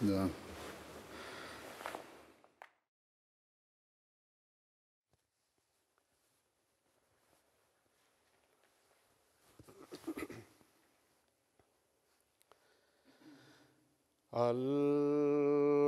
Да. Allah.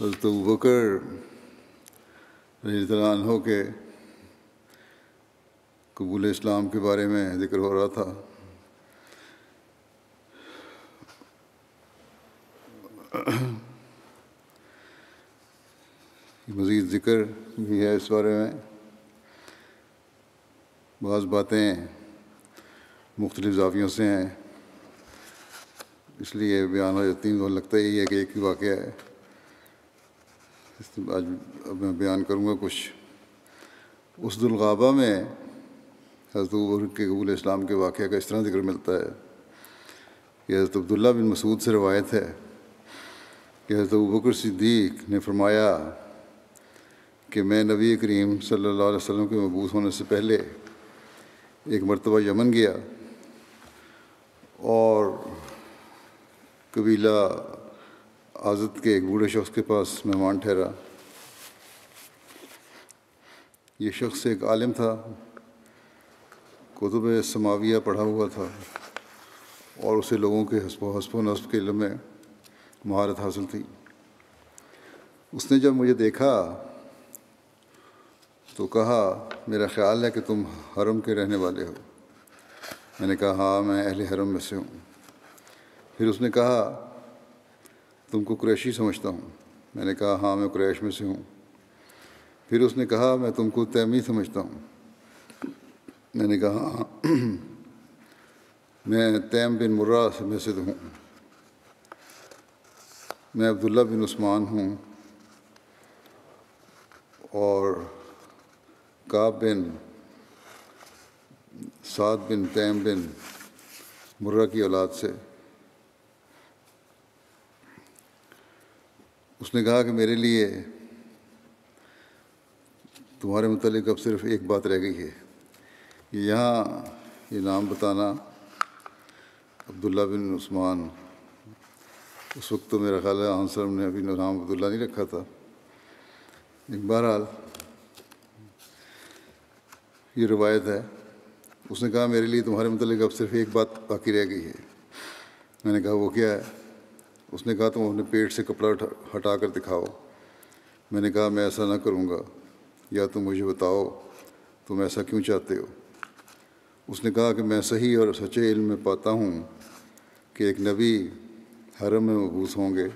हजरत अबू बकर रजीतलान हो के कबूल इस्लाम के बारे में ज़िक्र हो रहा था मज़ीद ज़िक्र भी है इस बारे में बाज़ बातें मुख्तलिफ़ जावियों से हैं। इसलिए बयान हो जाती हैं लगता ही है कि एक ही वाक़ है। आज अब मैं बयान करूँगा कुछ। उस दुलगाबा में हज़रत के कबूल इस्लाम के वाक़ का इस तरह ज़िक्र मिलता है कि हज़रत अब्दुल्ला बिन मसूद से रवायत है कि हज़रत बकर सिद्दीक ने फरमाया कि मैं नबी करीम सल्लल्लाहु अलैहि वसल्लम के मबूस होने से पहले एक मरतबा यमन गया और कबीला आज़त के एक बूढ़े शख्स के पास मेहमान ठहरा। ये शख्स एक आलिम था, कुतुब समाविया पढ़ा हुआ था और उसे लोगों के हसब हसब नस्ब के इल्म में महारत हासिल थी। उसने जब मुझे देखा तो कहा, मेरा ख़्याल है कि तुम हरम के रहने वाले हो। मैंने कहा हाँ मैं अहले हरम में से हूँ। फिर उसने कहा, तुमको क्रैशी समझता हूँ। मैंने कहा हाँ मैं क्रैश में से हूँ। फिर उसने कहा, मैं तुमको तैमी समझता हूँ। मैंने कहा हाँ मैं तैम बिन मुर्रा में से हूँ। मैं अब्दुल्ला बिन उस्मान हूँ और काब बिन साद बिन तैम बिन मुर्रा की औलाद से। उसने कहा कि मेरे लिए तुम्हारे मतलब अब सिर्फ़ एक बात रह गई है। यहाँ ये नाम बताना अब्दुल्ला बिन उस्मान, उस वक्त तो मेरा ख्याल है आंसर ने अभी नाम अब्दुल्ला नहीं रखा था। बहरहाल ये रवायत है। उसने कहा, मेरे लिए तुम्हारे मतलब अब सिर्फ़ एक बात बाकी रह गई है। मैंने कहा, वो क्या है? उसने कहा, तुम अपने पेट से कपड़ा हटा कर दिखाओ। मैंने कहा, मैं ऐसा ना करूँगा। या तुम मुझे बताओ, तुम ऐसा क्यों चाहते हो? उसने कहा कि, मैं सही और सच्चे इल्म में पाता हूँ कि एक नबी हरम में मबूस होंगे।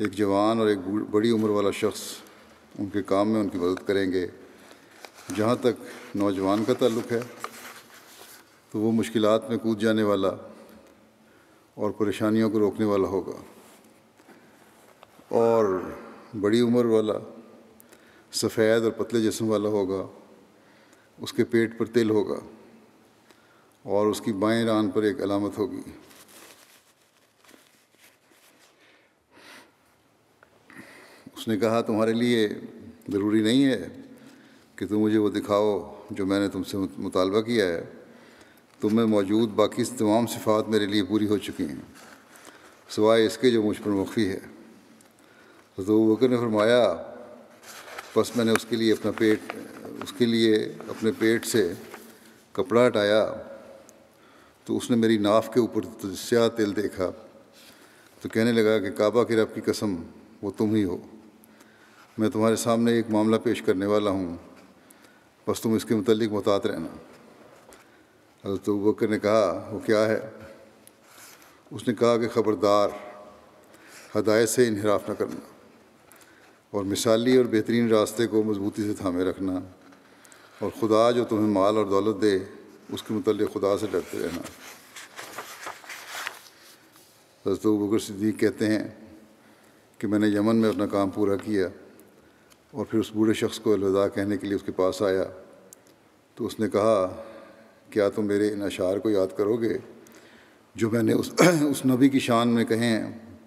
एक जवान और एक बड़ी उम्र वाला शख्स उनके काम में उनकी मदद करेंगे। जहाँ तक नौजवान का ताल्लुक़ है तो वो मुश्किलात में कूद जाने वाला और परेशानियों को रोकने वाला होगा। और बड़ी उम्र वाला, सफ़ेद और पतले जिस्म वाला होगा, उसके पेट पर तिल होगा और उसकी बाएँ रान पर एक अलामत होगी। उसने कहा, तुम्हारे लिए ज़रूरी नहीं है कि तुम मुझे वो दिखाओ जो मैंने तुमसे मुतालबा किया है। तुम मौजूद बाकी तमाम सिफ़ात मेरे लिए पूरी हो चुकी हैं। सिवाय इसके जो मुझ पर मुखी है। तो बकर ने फरमाया, बस मैंने उसके लिए अपना पेट, उसके लिए अपने पेट से कपड़ा हटाया। तो उसने मेरी नाफ के ऊपर तो स्याह तिल देखा। तो कहने लगा कि काबा के रब की कसम, वो तुम ही हो। मैं तुम्हारे सामने एक मामला पेश करने वाला हूँ। बस तुम इसके मतलब मुहतात रहना। हज़रत बकर ने कहा, वो क्या है? उसने कहा कि, ख़बरदार, हदायत से इनहराफ न करना और मिसाली और बेहतरीन रास्ते को मजबूती से थामे रखना और खुदा जो तुम्हें माल और दौलत दे, उसके मतलब खुदा से डरते रहना। हज़रत बकर सिद्दीक कहते हैं कि, मैंने यमन में अपना काम पूरा किया और फिर उस बूढ़े शख्स को अलविदा कहने के लिए उसके पास आया। तो उसने कहा, क्या तुम मेरे इन अशार को याद करोगे? जो मैंने उस उस नबी की शान में कहे हैं।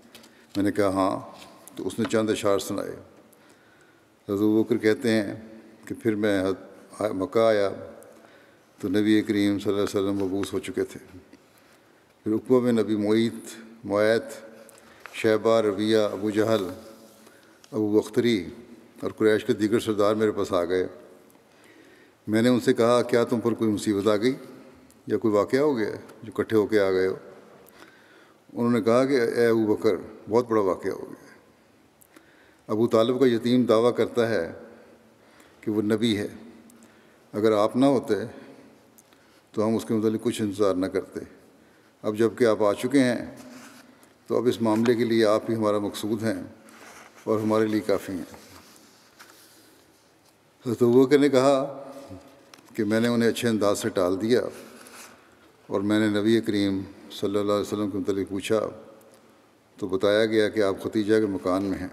मैंने कहा हाँ। तो उसने चंद अशार सुनाए। हजू बकर कहते हैं कि फिर मैं मक्का आया। तो नबी करीम वसल्लम मबूस हो चुके थे। फिर उकबा में नबी मोईत मोयत शहबा रविया अबू जहल, अबू बख्तरी और कुरैश के दीगर सरदार मेरे पास आ गए। मैंने उनसे कहा, क्या तुम पर कोई मुसीबत आ गई या कोई वाक़ हो गया जो इकट्ठे होके आ गए हो? उन्होंने कहा कि, ए अबू बकर, बहुत बड़ा वाक़ हो गया। अबू तालब का यतीम दावा करता है कि वो नबी है। अगर आप ना होते तो हम उसके मतलब कुछ इंतज़ार ना करते। अब जबकि आप आ चुके हैं तो अब इस मामले के लिए आप ही हमारा मकसूद हैं और हमारे लिए काफ़ी हैं। तो वो ने कहा कि मैंने उन्हें अच्छे अंदाज से टाल दिया और मैंने नबी करीम सल्लल्लाहु अलैहि वसल्लम के मतलब पूछा तो बताया गया कि आप खतीजा के मकान में हैं।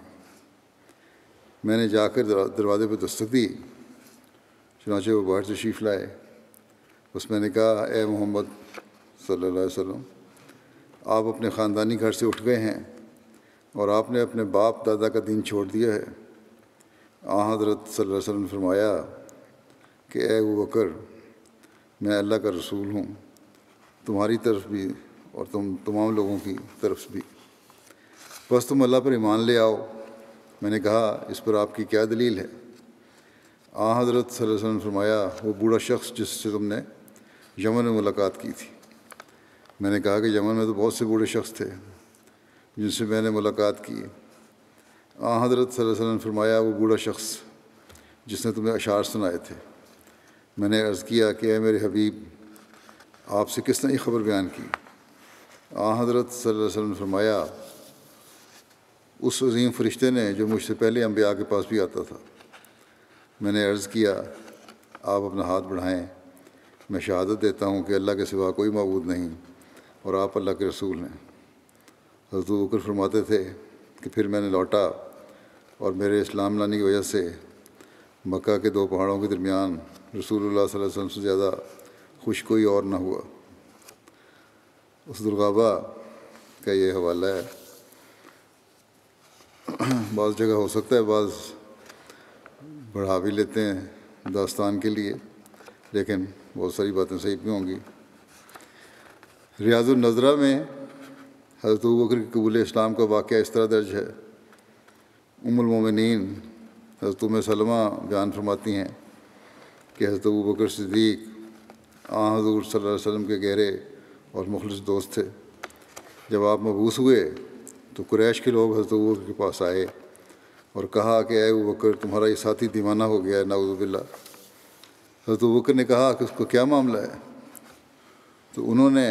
मैंने जाकर दरवाजे पर दस्तक दी, चुनाचे वो बाहर तशरीफ़ लाए। बस मैंने कहा, ए मोहम्मद सल्लल्लाहु अलैहि वसल्लम, आप अपने ख़ानदानी घर से उठ गए हैं और आपने अपने बाप दादा का दिन छोड़ दिया है। आ हज़रत वसल्लम ने फरमाया कि, ए बकर, मैं अल्लाह का रसूल हूँ, तुम्हारी तरफ़ भी और तुम तमाम लोगों की तरफ़ भी। बस तुम अल्लाह पर ईमान ले आओ। मैंने कहा, इस पर आपकी क्या दलील है? आ हज़रत वसल्लम फरमाया, वो बूढ़ा शख्स जिससे तुमने यमन में मुलाकात की थी। मैंने कहा कि यमन में तो बहुत से बूढ़े शख्स थे जिनसे मैंने मुलाकात की। हज़रत वसल्लम फरमाया, वो बूढ़ा शख्स जिसने तुम्हें अशार सुनाए थे। मैंने अर्ज़ किया कि अ मेरे हबीब, आपसे किस ने खबर बयान की? आ, हज़रत वसल्लम फरमाया, उस अजीम फरिश्ते ने जो मुझसे पहले अम्बिया के पास भी आता था। मैंने अर्ज़ किया, आप अपना हाथ बढ़ाएँ। मैं शहादत देता हूँ कि अल्लाह के सिवा कोई मबूद नहीं और आप अल्लाह के रसूल हैं। हज़रत बकर फरमाते थे कि फिर मैंने लौटा और मेरे इस्लाम लाने की वजह से मक्का के दो पहाड़ों के दरमियान रसूलुल्लाह सल्लल्लाहु अलैहि से ज़्यादा खुश कोई और ना हुआ। उस दुर्गाबा का ये हवाला है। बाज़ जगह हो सकता है, बाज़ बढ़ा भी लेते हैं दास्तान के लिए, लेकिन बहुत सारी बातें सही भी होंगी। रियाज़ नज़रा में हज़रत बकर कबूल इस्लाम का वाक़ इस तरह दर्ज है। उमुलमिन हज़रत सलमा बयान फरमाती हैं कि हज़रत अबू बकर सिद्दीक, आ हजूर वसल्लम के गहरे और मुखलिस दोस्त थे। जब आप मबूस हुए तो कुरैश के लोग हज़रत अबू के पास आए और कहा कि अबू बकर, तुम्हारा ये साथी दीवाना हो गया है नाउज़बिल्ला हज़रत बकर ने कहा कि, उसको क्या मामला है? तो उन्होंने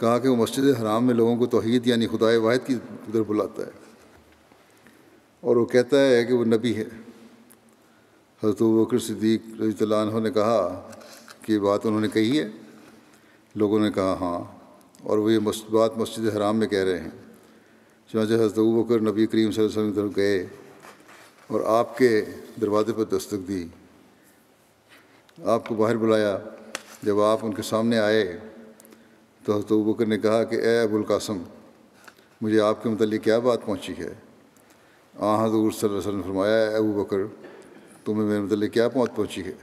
कहा कि वो मस्जिद हराम में लोगों को तोहहीद यानी खुदाए वाहिद की उधर बुलाता है। और वो कहता है कि वो नबी है। हज़रत बकर सिद्दीक रज़ी ने कहा कि बात उन्होंने कही है। लोगों ने कहा हाँ। और वो ये बात मस्जिद हराम में कह रहे हैं। चुनाचे हज़रत बकर नबी करीम तरफ़ गए और आपके दरवाजे पर दस्तक दी। आपको बाहर बुलाया। जब आप उनके सामने आए तो हज़रत बकर ने कहा कि, ए अबुल कासम, मुझे आपके मतलब क्या बात पहुँची है? आ हजूर वसल्लम फरमाया अबू बकर, तुम्हें मेरे मतलब क्या पहुँच पहुँची है?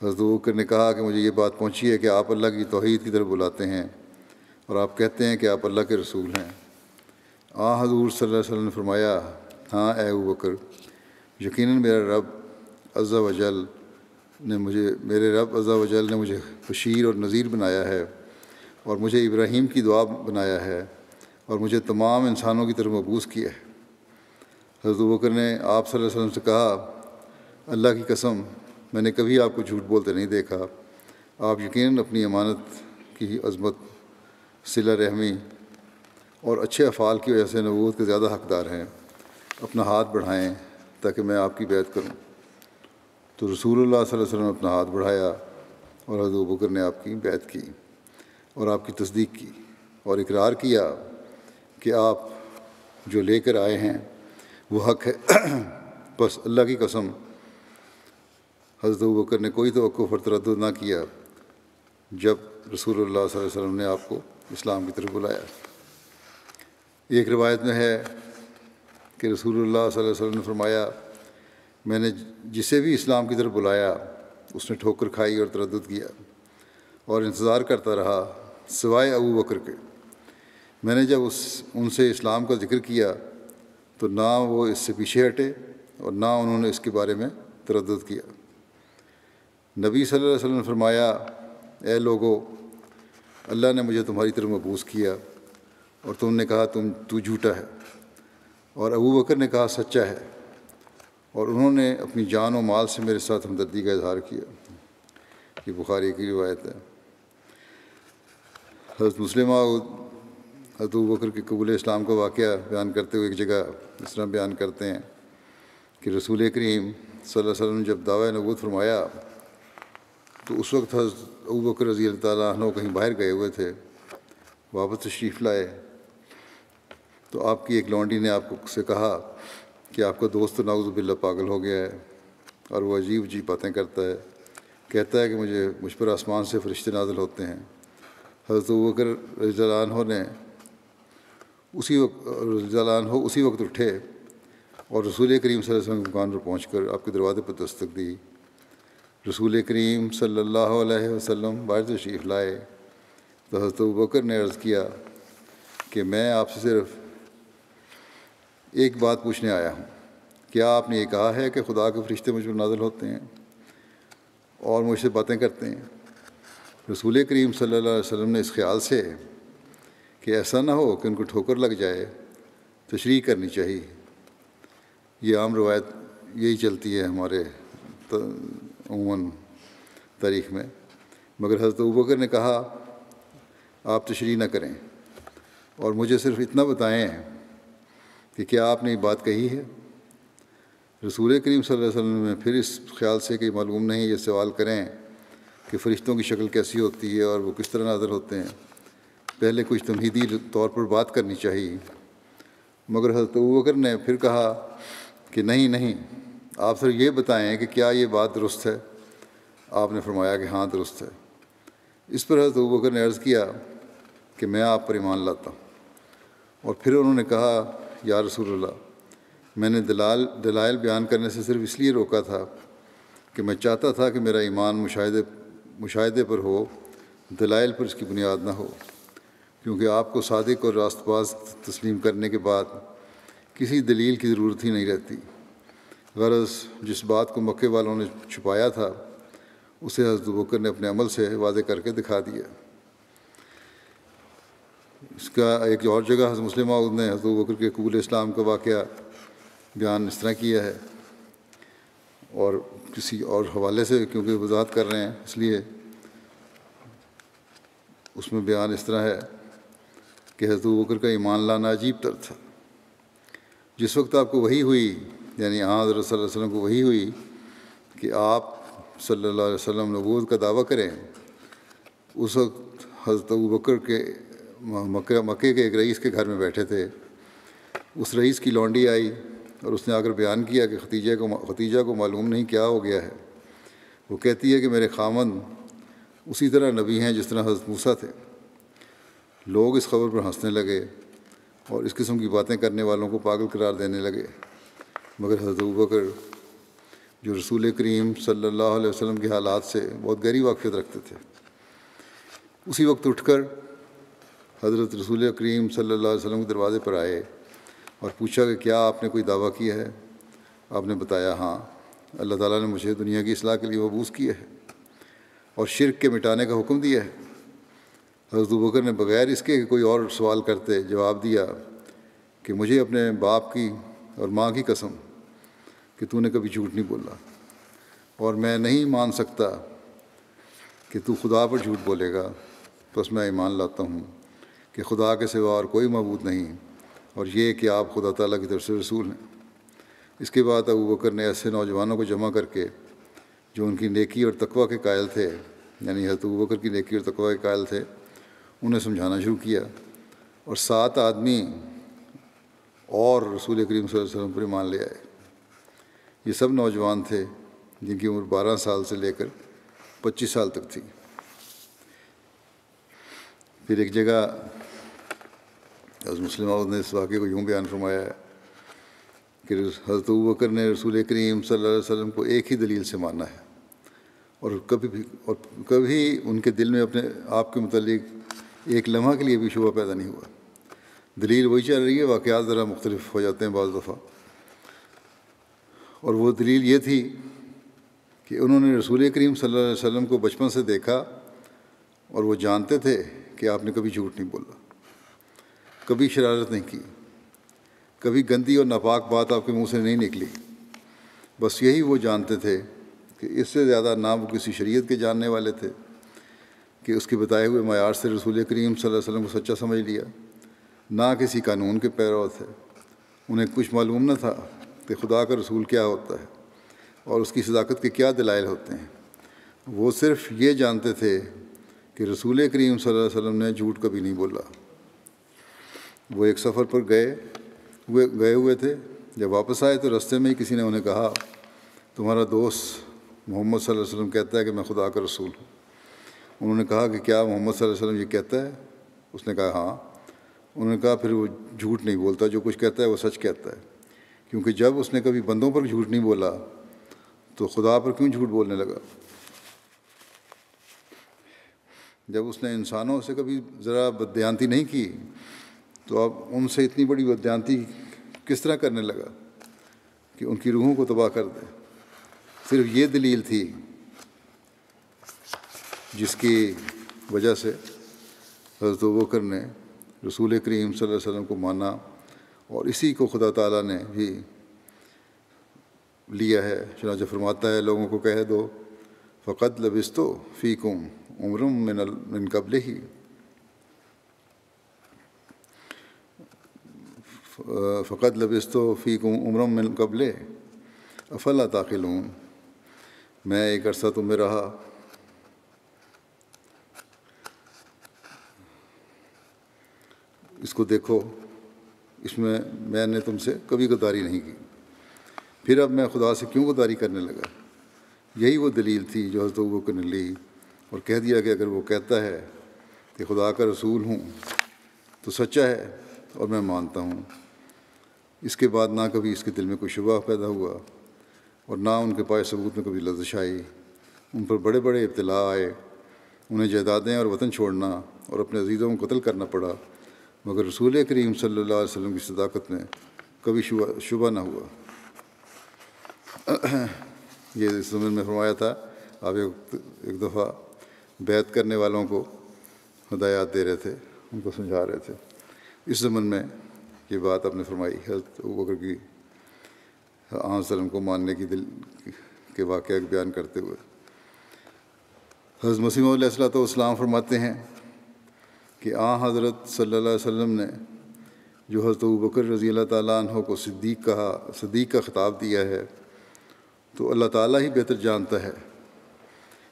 हज़रत बकर ने कहा कि, मुझे ये बात पहुँची है कि आप अल्लाह की तोहहीद की तरफ़ बुलाते हैं और आप कहते हैं कि आप अल्लाह के रसूल हैं। आ हजूर वसल्लम ने फरमाया हाँ अबू बकर यकीन मेरा रब अज़ा वजल ने मुझे, मेरे रब अज़ा वजल ने मुझे बशीर और नज़ीर बनाया है। और मुझे इब्राहीम की दुआ बनाया है और मुझे तमाम इंसानों की तरफ़ मबूस किया है। हज़रत बकर ने आप वसल्लम से कहा, अल्लाह की कसम, मैंने कभी आपको झूठ बोलते नहीं देखा। आप यकीन अपनी अमानत की अजमत, सिला रहमी और अच्छे अफ़ाल की वजह से नबूत के ज़्यादा हकदार हैं। अपना हाथ बढ़ाएँ ताकि मैं आपकी बैत करूँ। तो सल्लल्लाहु वसल्लम ने अपना हाथ बढ़ाया और अबू बकर ने आपकी बैत की। और आपकी तस्दीक की और इकरार किया कि आप जो लेकर आए हैं, वो हक है। बस अल्लाह की कसम, हज़रत बकर ने कोई तो तरद ना किया जब अलैहि वसल्लम ने आपको इस्लाम की तरफ़ बुलाया। एक रिवायत में है कि अलैहि वसल्लम ने फरमाया, मैंने जिसे भी इस्लाम की तरफ़ बुलाया, उसने ठोकर खाई और तरद किया और इंतज़ार करता रहा सिवाय अबू बकर के। मैंने जब उस, उनसे इस्लाम का ज़िक्र किया तो ना वो इससे पीछे हटे और ना उन्होंने इसके बारे में तरद किया। नबी सल्लल्लाहु अलैहि वसल्लम ने फरमाया, ए लोगो, अल्लाह ने मुझे तुम्हारी तरफ़ मबूस किया और तुमने कहा, तुम, तू झूठा है। और अबू बकर ने कहा, सच्चा है। और उन्होंने अपनी जान और माल से मेरे साथ हमदर्दी का इजहार किया ये बुखारी की रिवायत है। हज़रत मुस्लिम हज़रत बकर के कबूल इस्लाम का वाक़ बयान करते हुए एक जगह इस तरह बयान करते हैं कि रसूल करीम सल्लल्लाहु जब दावा नबूत फरमाया तो उस वक्त हज़रत अबू बकर रज़ी अल्लाह कहीं बाहर गए हुए थे, वापस तशरीफ़ लाए। तो आपकी एक लौंडी ने आपको से कहा कि आपका दोस्त नाउज़ बिल्ला पागल हो गया है और वो अजीब अजीब बातें करता है, कहता है कि मुझे, मुझ पर आसमान से फरिश्ते नाजल होते हैं। हज़रत बकर रजान ने उसी वक्त रजान हो उसी वक्त उठे और रसूल करीम वसल्लम की दुकान पर पहुँच कर आपके दरवाजे पर दस्तक दी। रसूल करीम सल्लल्लाहु अलैहि वसल्लम बाहर तशरीफ़ लाए। तो हज़रत बकर ने अर्ज़ किया कि मैं आपसे सिर्फ़ एक बात पूछने आया हूँ। क्या आपने ये कहा है कि खुदा के फरिश्ते मुझ पर नाजल होते हैं और मुझसे बातें करते हैं? रसूल करीम सल्लल्लाहु अलैहि वसल्लम ने इस ख्याल से कि ऐसा ना हो कि उनको ठोकर लग जाए तशरी करनी चाहिए। ये आम रवायत यही चलती है हमारे अमूमन तारीख़ में। मगर हज़रत बकर ने कहा, आप तशरी ना करें। और मुझे सिर्फ़ इतना बताएँ कि क्या आपने ये बात कही है? रसूल करीम सल्लल्लाहु अलैहि वसल्लम ने फिर इस ख्याल से कि मालूम नहीं ये सवाल करें कि फ़रिश्तों की शक्ल कैसी होती है और वो किस तरह नाजर होते हैं। पहले कुछ तमहीदी तौर पर बात करनी चाहिए। मगर हज़रत बकर ने फिर कहा कि नहीं नहीं, आप सर ये बताएँ कि क्या ये बात दुरुस्त है? आपने फरमाया कि हाँ दुरुस्त है। इस पर हज़रत बकर ने अर्ज़ किया कि मैं आप पर ईमान लाता हूँ। और फिर उन्होंने कहा, या रसूलुल्लाह, मैंने दलाल, दलाइल बयान करने से सिर्फ़ इसलिए रोका था कि मैं चाहता था कि मेरा ईमान मुशाहे मुशाहे पर हो, दलाइल पर इसकी बुनियाद ना हो। क्योंकि आपको सादिक और रास्तबाज तस्लीम करने के बाद किसी दलील की ज़रूरत ही नहीं रहती। गरज, जिस बात को मक्के वालों ने छुपाया था, उसे हज़रत बकर ने अपने अमल से वादे करके दिखा दिया। इसका एक और जगह हज़रत मुस्लिम ने हज़रत बकर के कबूल इस्लाम का वाक़ बयान इस तरह किया है। और किसी और हवाले से, क्योंकि वजाहत कर रहे हैं, इसलिए उसमें बयान इस तरह है कि हज़रत बकर का ईमान लाना अजीब तर था। जिस वक्त आपको वही हुई, यानी हज़रत वसल्लम को वही हुई कि आप अलैहि वसल्लम नबूत का दावा करें, उस वक्त हज़रत बकर के मक्के मक्के के एक रईस के घर में बैठे थे। उस रईस की लौंडी आई और उसने आकर बयान किया कि खतीजे को खतीजा को मालूम नहीं क्या हो गया है। वो कहती है कि मेरे खामन उसी तरह नबी हैं जिस तरह हज़रत मूसा थे। लोग इस खबर पर हंसने लगे और इस किस्म की बातें करने वालों को पागल करार देने लगे। मगर हज़रत बकर, जो रसूल करीम सल्लल्लाहु अलैहि वसल्लम के हालात से बहुत गहरी वाकफियत रखते थे। उसी वक्त उठकर हज़रत रसूल करीम सल्लल्लाहु अलैहि वसल्लम के दरवाज़े पर आए। और पूछा कि क्या आपने कोई दावा किया है? आपने बताया हाँ। अल्लाह ताला ने मुझे दुनिया की असलाह के लिए मबूस किया है और शिरक के मिटाने का हुक्म दिया है। हज़रत बकर ने बग़ैर इसके कोई और सवाल करते जवाब दिया कि मुझे अपने बाप की और माँ की कसम कि तूने कभी झूठ नहीं बोला और मैं नहीं मान सकता कि तू खुदा पर झूठ बोलेगा। बस मैं ईमान लाता हूँ कि खुदा के सिवा और कोई मबूद नहीं। और ये कि आप खुदा ताला की तरफ़ से रसूल हैं। इसके बाद अबू बकर ने ऐसे नौजवानों को जमा करके, जो उनकी नेकी और तकवा के कायल थे, यानी हज़रत अबू बकर की नेकी और तकवा के कायल थे, उन्हें समझाना शुरू किया और सात आदमी और रसूल करीम वसल्लम पर ईमान ले आए। ये सब नौजवान थे, जिनकी उम्र बारह साल से लेकर पच्चीस साल तक थी। फिर एक जगह मुस्लिम ने इस वाक़े को यूँ बयान फरमाया है कि हज़रत बकर ने रसूल करीम सल्लल्लाहु अलैहि वसल्लम को एक ही दलील से माना है। और कभी भी, और कभी उनके दिल में अपने आप के मतलब एक लम्हा के लिए भी शुबा पैदा नहीं हुआ। दलील वही चल रही है वाक़ात ज़रा मुख्तलिफ़ हो जाते हैं बज़ दफ़ा। और वो दलील ये थी कि उन्होंने रसूल करीम सल्लल्लाहु अलैहि वसल्लम को बचपन से देखा और वो जानते थे कि आपने कभी झूठ नहीं बोला। कभी शरारत नहीं की। कभी गंदी और नापाक बात आपके मुँह से नहीं निकली। बस यही वो जानते थे कि इससे ज़्यादा ना वो किसी शरीयत के जानने वाले थे कि उसके बताए हुए मैार से रसूल करीम वसल्लम को सच्चा समझ लिया। ना किसी कानून के पैरव थे उन्हें कुछ मालूम न था कि खुदा का रसूल क्या होता है और उसकी सदाकत के क्या दलाइल होते हैं। वो सिर्फ़ ये जानते थे कि रसूल करीम अलैहि वसल्लम ने झूठ कभी नहीं बोला। वो एक सफ़र पर गए हुए गए हुए थे। जब वापस आए तो रास्ते में ही किसी ने उन्हें कहा, तुम्हारा दोस्त मोहम्मद वसल्लम कहता है कि मैं खुदा का रसूल हूँ। उन्होंने कहा कि क्या मोहम्मद वसल्लम ये कहता है? उसने कहा हाँ। उन्होंने कहा, फिर वो झूठ नहीं बोलता, जो कुछ कहता है वो सच कहता है। क्योंकि जब उसने कभी बंदों पर झूठ नहीं बोला तो खुदा पर क्यों झूठ बोलने लगा? जब उसने इंसानों से कभी ज़रा बदयांती नहीं की तो अब उनसे इतनी बड़ी बदयांती किस तरह करने लगा कि उनकी रूहों को तबाह कर दे? सिर्फ़ ये दलील थी जिसकी वजह से हज़रत बकर ने रसूल करीम वसल्लम को माना और इसी को खुदा ताला ने भी लिया है। चुनाच फरमाता है, लोगों को कह दो फ़कत लबिस्तो फ़ीकुम उम्रम मिन मिन कबल ही फ़कत लबिस्तो फ़ीकुम उम्रम मिन कबल अफला ताकिलून मैं एक अरसा तुम में रहा इसको देखो इसमें मैंने तुमसे कभी गद्दारी नहीं की फिर अब मैं खुदा से क्यों गद्दारी करने लगा यही वो दलील थी जो हज़रत बकर ने ली और कह दिया कि अगर वो कहता है कि खुदा का रसूल हूँ तो सच्चा है और मैं मानता हूँ इसके बाद ना कभी इसके दिल में कोई शुबा पैदा हुआ और ना उनके पाए सबूत में कभी लजश आई। उन पर बड़े बड़े इब्तला आए। उन्हें जायदादें और वतन छोड़ना और अपने अजीज़ों को कत्ल करना पड़ा। मगर रसूल करीम अलैहि वसल्लम की सदाकत में कभी शुबा शुबा ना हुआ। ये इस ज़मन में फरमाया था, आप एक एक दफ़ा बैत करने वालों को हदायत दे रहे थे, उनको समझा रहे थे। इस ज़मन में ये बात आपने फरमाई हज़रत बकर की आसलम को मानने की दिल के वाक़ बयान करते हुए। हज़रत मसीम तो फरमाते हैं कि आ हज़रत अलैहि वसल्लम ने जो हज़रत बकर रज़ी अल्लाह को सिद्दीक कहा सदीक का ख़िताब दिया है तो अल्लाह ताला ही बेहतर जानता है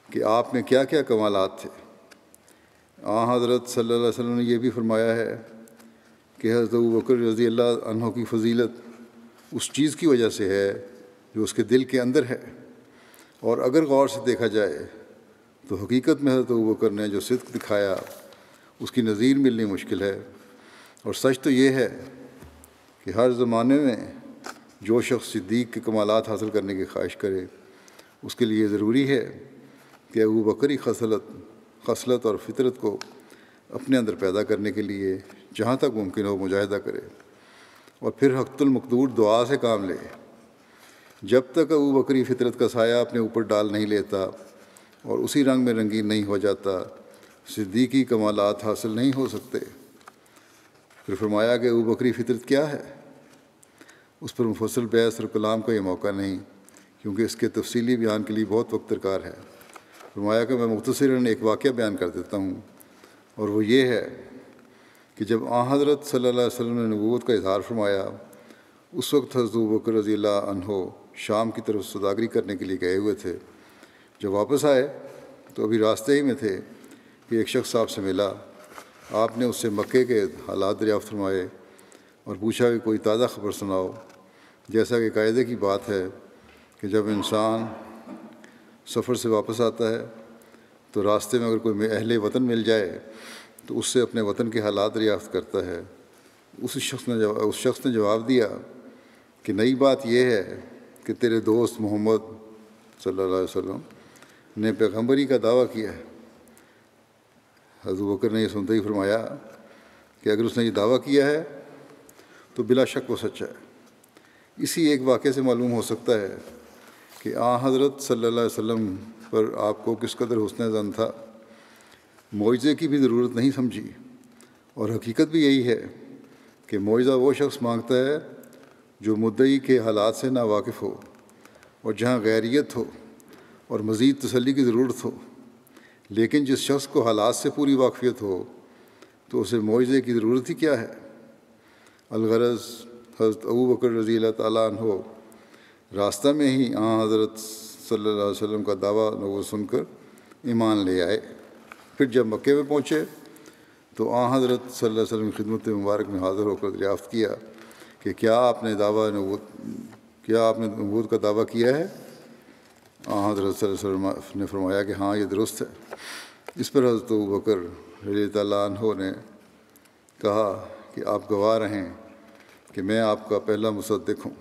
कि आप में क्या क्या कमालात थे। आ हज़रत अलैहि वसल्लम ने यह भी फरमाया है कि हज़रत अबू बकर रज़ी अल्लाह की फजीलत उस चीज़ की वजह से है जो उसके दिल के अंदर है। और अगर गौर से देखा जाए तो हकीकत में हज़रत अबू बकर ने जो सिद्क दिखाया, उसकी नज़ीर मिलनी मुश्किल है। और सच तो ये है कि हर ज़माने में जो शख्स सिद्दीक के कमालत हासिल करने की ख्वाहिश करे, उसके लिए ज़रूरी है कि अबू बकरी खसलत खसलत और फितरत को अपने अंदर पैदा करने के लिए जहाँ तक मुमकिन हो मुजाहिदा करे। और फिर हक़ुलमकदूर दुआ से काम ले। जब तक अबू बकरी फितरत का साया अपने ऊपर डाल नहीं लेता और उसी रंग में रंगीन नहीं हो जाता, सिद्दीकी कमालत हासिल नहीं हो सकते, फिर फरमाया कि अबू बकरी फितरत क्या है? उस पर मुफसल बहस और कलाम का ये मौका नहीं, क्योंकि इसके तफसीली बयान के लिए बहुत वक्त दरकार है। फरमाया कि मैं मुख्तसरन एक वाक़ बयान कर देता हूँ और वो ये है कि जब आ हज़रत सल्लल्लाहु अलैहि वसल्लम ने नबूत का इजहार फरमाया, उस वक्त हज़रत बकर अनहो शाम की तरफ़ सदागरी करने के लिए गए हुए थे। जब वापस आए तो अभी रास्ते ही में थे कि एक शख्स आपसे मिला। आपने उससे मक्के के हालात दरियाफ़त फरमाए और पूछा कि कोई ताज़ा खबर सुनाओ। जैसा कि कायदे की बात है कि जब इंसान सफ़र से वापस आता है तो रास्ते में अगर कोई अहले वतन मिल जाए तो उससे अपने वतन के हालात दरियाफ़त करता है। उस शख्स ने जवाब उस शख्स ने जवाब दिया कि नई बात यह है कि तेरे दोस्त मोहम्मद अलैहि वसल्लम ने पैगम्बरी का दावा किया है। हजू बकर ने यह सुनते ही फरमाया कि अगर उसने ये दावा किया है तो बिला शक वो सच्चा है। इसी एक वाक़े से मालूम हो सकता है कि आ हज़रत अलैहि वसल्लम पर आपको किस कदर हुसन जन था? मुआवजे की भी ज़रूरत नहीं समझी। और हकीकत भी यही है कि मुआवजा वो शख्स माँगता है जो मुद्दई के हालात से नावाकिफ़ हो और जहाँ गैरियत हो और मज़ीद तसली की ज़रूरत हो। लेकिन जिस शख्स को हालात से पूरी वाकफियत हो तो उसे मुआवजे की ज़रूरत ही क्या है? अलगरज हज़रत अबू बकर रज़ी तन हो रास्ता में ही आ हज़रत अलैहि वसल्लम का दावा नबो सुनकर ईमान ले आए। फिर जब मक्के में पहुँचे तो आ हज़रत सल्लल्लाहु अलैहि वसल्लम की खिदमत मुबारक में हाज़िर होकर दरियाफ़त किया कि क्या आपने दावा क्या आपने नबूत का दावा किया है? आ हज़रत वसल्लम ने फरमाया कि हाँ ये दुरुस्त है। इस पर हज़रत बकर तहो ने कहा कि आप गवाह रहें कि मैं आपका पहला मुसद्दिक हूँ।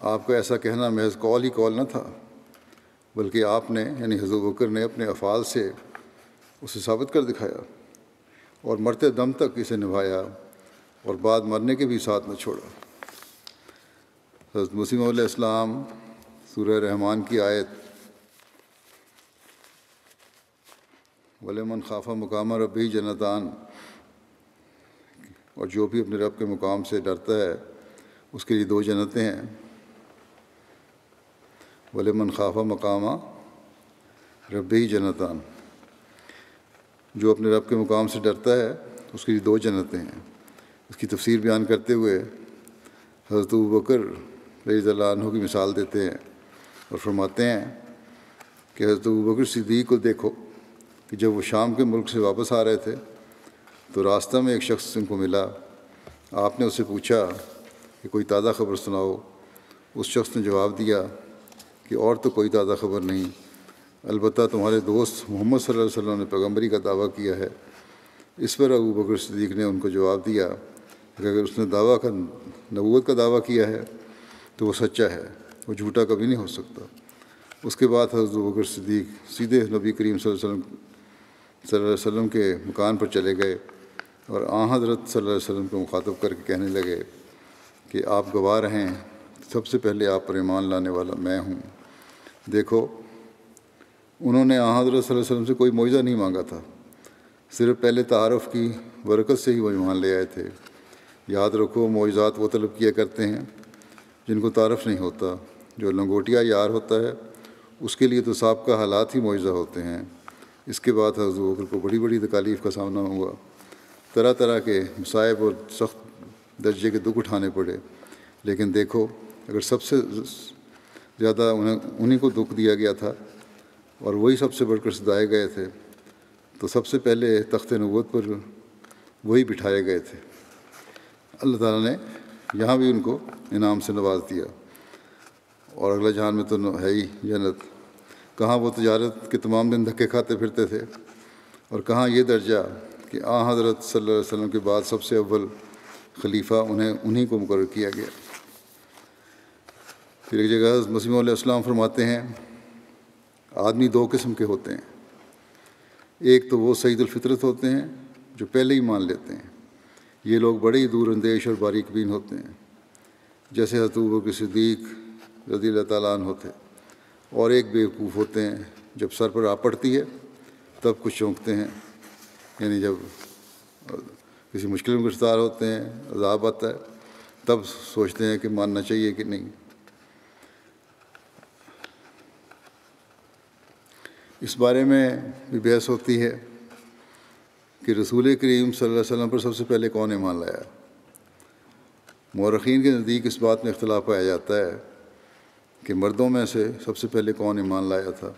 आपका ऐसा कहना महज कौल ही कौल न था, बल्कि आपने, यानी हजू बकर ने अपने अफ़ाल से उसे साबित कर दिखाया और मरते दम तक इसे निभाया और बाद मरने के भी साथ में छोड़ा। हज़रत मुसीम इस्लाम सूर्य रहमान की आयत, वलमन खाफा मुकाम रबी जन्नतान, और जो भी अपने रब के मुकाम से डरता है, उसके लिए दो जन्नतें हैं। वलमन खाफा मकामा रबी जनतान जो अपने रब के मुकाम से डरता है, उसके लिए दो जन्नतें हैं। इसकी तफसीर बयान करते हुए हज़रत बकर रज़ी की मिसाल देते हैं और फरमाते हैं कि हज़रत बकर सिद्दीक को देखो कि जब वो शाम के मुल्क से वापस आ रहे थे तो रास्ता में एक शख्स उनको मिला। आपने उससे पूछा कि कोई ताज़ा खबर सुनाओ। उस शख्स ने जवाब दिया कि और तो कोई ताज़ा खबर नहीं। अलबत् तुम्हारे दोस्त मोहम्मद सल्लल्लाहु अलैहि वसल्लम ने पैगम्बरी का दावा किया है। इस पर अबू बकर सिद्दीक ने उनको जवाब दिया कि अगर उसने दावा का नबूत का दावा किया है तो वो सच्चा है, वो झूठा कभी नहीं हो सकता। उसके बाद हज़रत बकर सिद्दीक सीधे नबी करीम वसल्लम वसल्लम के मकान पर चले गए और आ हज़रत वसल्लम को मुखातब करके कहने लगे कि आप गवाह रहें सबसे पहले आप पर ईमान लाने वाला मैं हूँ। देखो उन्होंने आ हज़रत वसल्लम से कोई मुआवजा नहीं मांगा था। सिर्फ़ पहले तारफ़ की, बरकत से ही वो ईमान ले आए थे। याद रखो, मुआवजात वो तलब किया करते हैं, जिनको तारफ़ नहीं होता। जो लंगोटिया यार होता है, उसके लिए तो सबका हालात ही मुआवजा होते हैं। इसके बाद हजूर को बड़ी बड़ी तकालीफ़ का सामना हुआ। तरह तरह के मसायब और सख्त दर्जे के दुख उठाने पड़े। लेकिन देखो, अगर सबसे ज़्यादा उन्हें, उन्हीं को दुख दिया गया था और वही सबसे बढ़कर सदाए गए थे। तो सबसे पहले तख्त नबूत पर वही बिठाए गए थे। अल्लाह ताला ने यहाँ भी उनको इनाम से नवाज़ दिया। और अगला जहान में तो है ही जन्नत। कहाँ वो तजारत के तमाम दिन धक्के खाते फिरते थे? और कहाँ ये दर्जा कि आ हज़रत सल्लल्लाहु अलैहि वसल्लम के बाद सबसे अव्वल खलीफा उन्हें उन्हीं को मुकर किया गया। फिर एक जगह मसीम फरमाते हैं आदमी दो किस्म के होते हैं। एक तो वो सईदुलफ़ितरत होते हैं, जो पहले ही मान लेते हैं। ये लोग बड़े ही दूरंदेश और बारीक बीन होते हैं। जैसे हतूब के सिद्दीक रदी तन होते और एक बेवकूफ़ होते हैं, जब सर पर आ पड़ती है, तब कुछ चौंकते हैं। यानी जब किसी मुश्किल में गिरफ़्तार होते हैं, अजाब आता है, तब सोचते हैं कि मानना चाहिए कि नहीं। इस बारे में भी बहस होती है कि रसूल करीम वसल्लम पर सबसे पहले कौन ईमान लाया मौरखीन के नज़दीक इस बात में इख्तलाफ पाया जाता है कि मर्दों में से सबसे पहले कौन ईमान लाया था?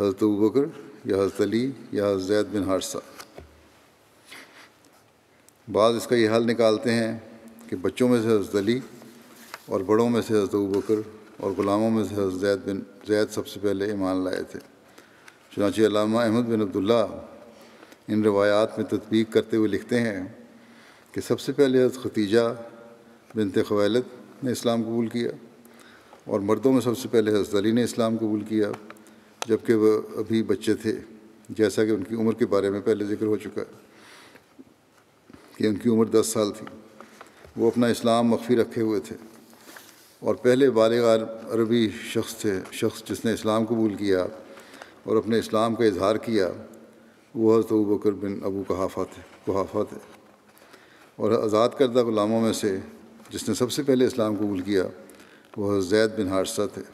हज़रत बकर या हज़रत अली या हज़रत जैद बिन हारसा? बाद इसका ये हल निकालते हैं कि बच्चों में से हज़रत अली और बड़ों में से हज़रत बकर और ग़ुलामों में से हज़रत जैद बिन, जैद सबसे पहले ईमान लाए थे। चुनाचे अहमद बिन अब्दुल्ला इन रवायात में तदबीक करते हुए लिखते हैं कि सबसे पहले हज़रत खतीजा बिनत खवैलत ने इस्लाम कबूल किया और मर्दों में सबसे पहले हज़रत अली ने इस्लाम कबूल किया, जबकि वह अभी बच्चे थे, जैसा कि उनकी उम्र के बारे में पहले ज़िक्र हो चुका है कि उनकी उम्र दस साल थी। वो अपना इस्लाम मख्फी रखे हुए थे और पहले बालग अरबी शख्स थे, शख्स जिसने इस्लाम कबूल किया। और अपने इस्लाम का इजहार किया, वो हज़रत अबू बकर बिन अबू कहाफ़ा थे कुहाफ़ा थे और आज़ाद करदा ग़ुलामों में से जिसने सबसे पहले इस्लाम कबूल किया वह जैद बिन हारसा थे।